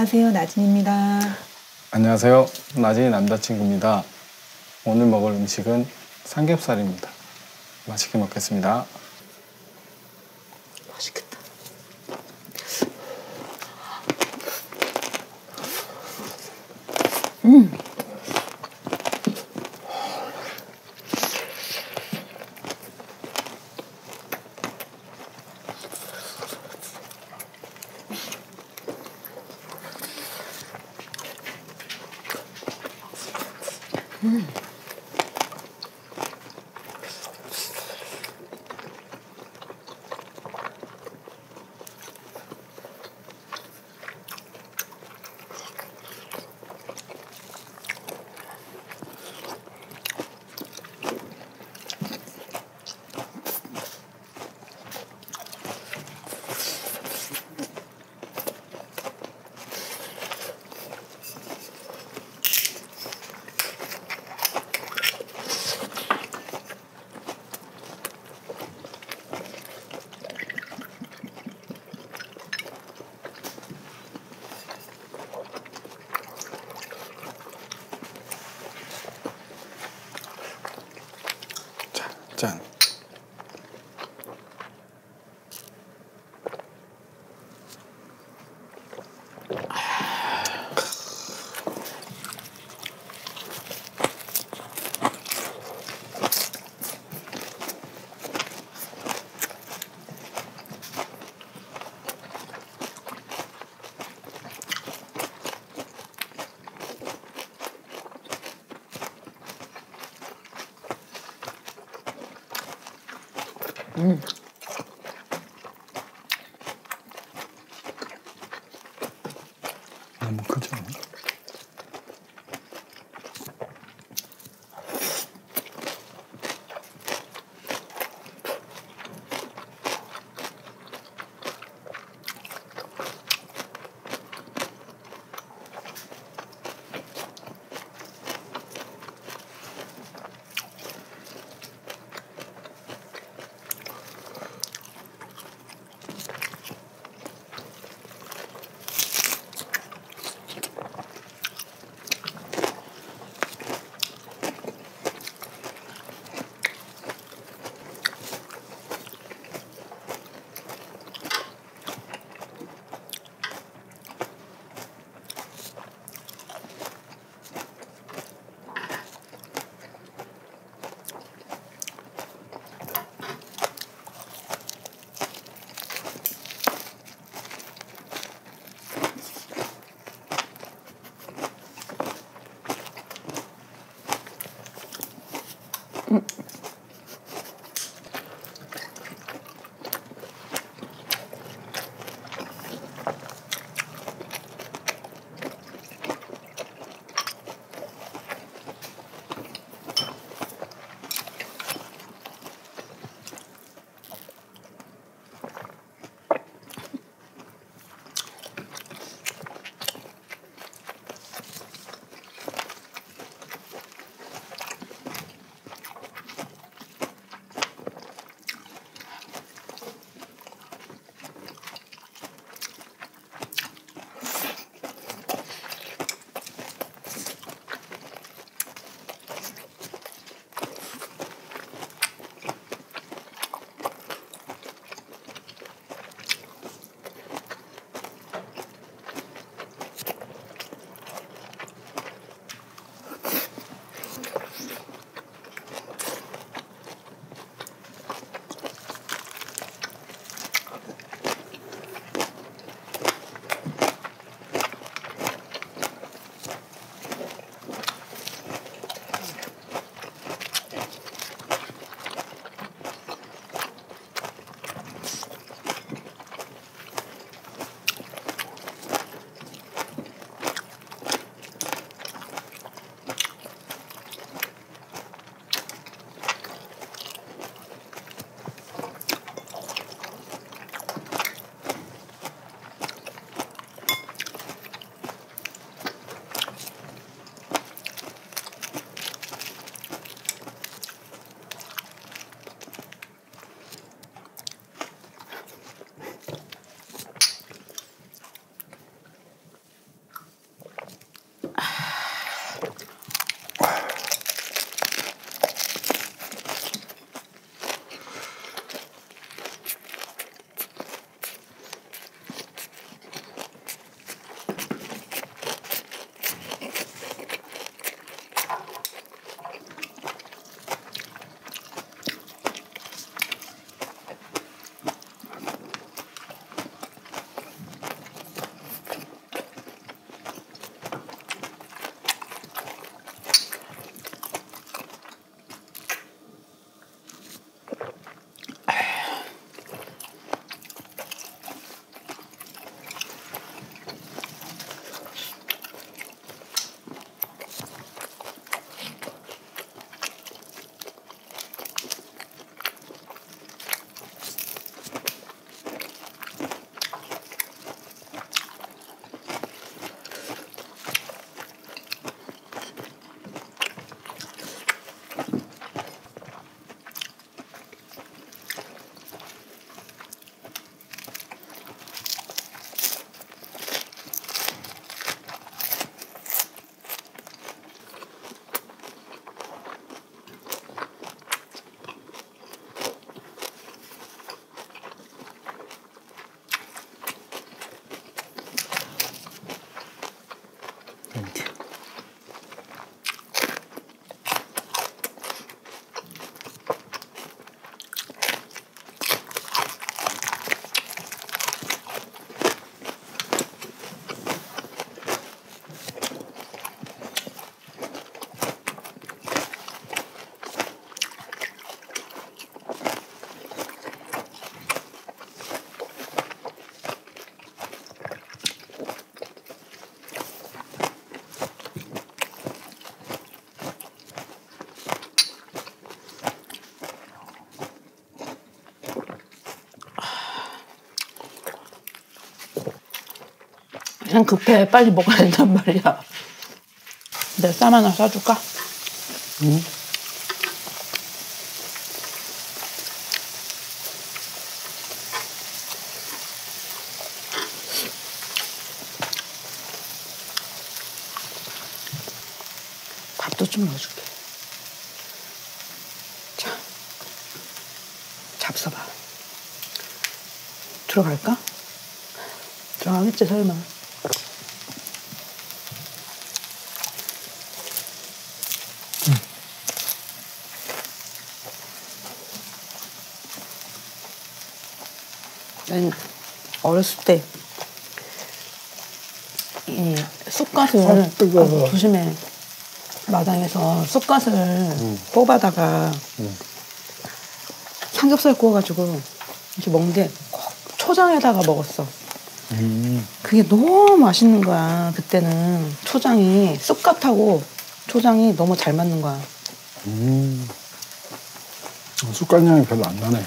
안녕하세요. 나진입니다. 안녕하세요. 나진이 남자친구입니다. 오늘 먹을 음식은 삼겹살입니다. 맛있게 먹겠습니다. 맛있겠다. 자, 그냥 급해. 빨리 먹어야 된단 말이야. 내가 쌈 하나 싸줄까? 응? 밥도 좀 넣어줄게. 자, 잡숴봐. 들어갈까? 들어가겠지, 설마. 난 어렸을 때, 이 쑥갓을, 아, 뜨거워. 아, 조심해. 마당에서 쑥갓을 뽑아다가 삼겹살 구워가지고 이렇게 먹는 게꼭 초장에다가 먹었어. 음. 그게 너무 맛있는 거야. 그때는 초장이 쑥갓하고 초장이 너무 잘 맞는 거야. 음. 어, 쑥갓 향이 별로 안 나네.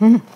Mm.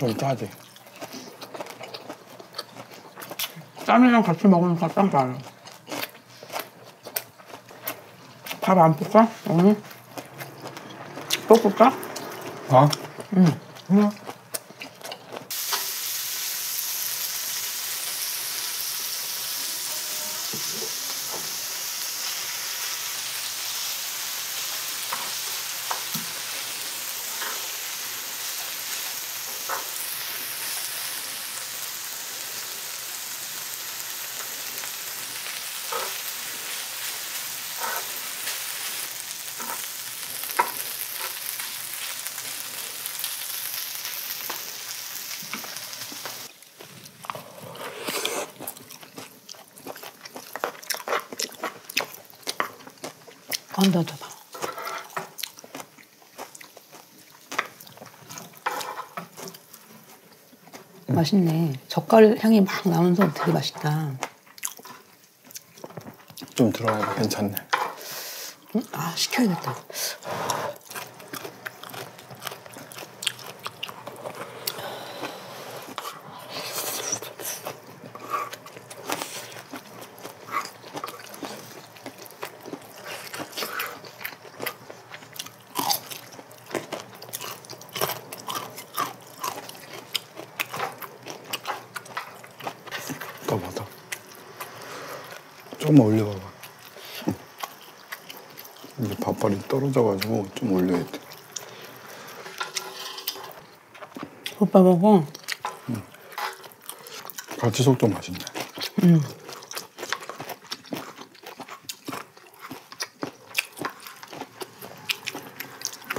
좀 짜지. 쌈이랑 같이 먹으니까 딱 달라. 밥안 볶아? 오늘? 볶을까? 아? 응. 응. 건더 줘봐. 맛있네. 젓갈 향이 막 나면서 되게 맛있다. 좀 들어가야 괜찮네. 응? 아, 시켜야겠다. 조금만 올려봐봐. 이제 밥발이 떨어져가지고 좀 올려야 돼. 오빠 먹어. 같이 속도 맛있네. 응.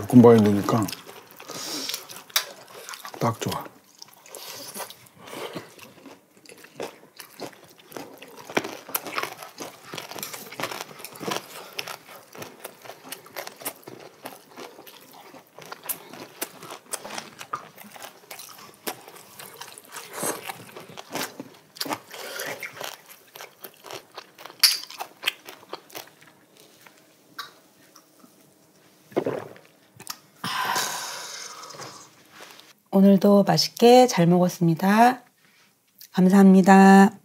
볶음밥에 넣으니까 딱 좋아. 오늘도 맛있게 잘 먹었습니다. 감사합니다.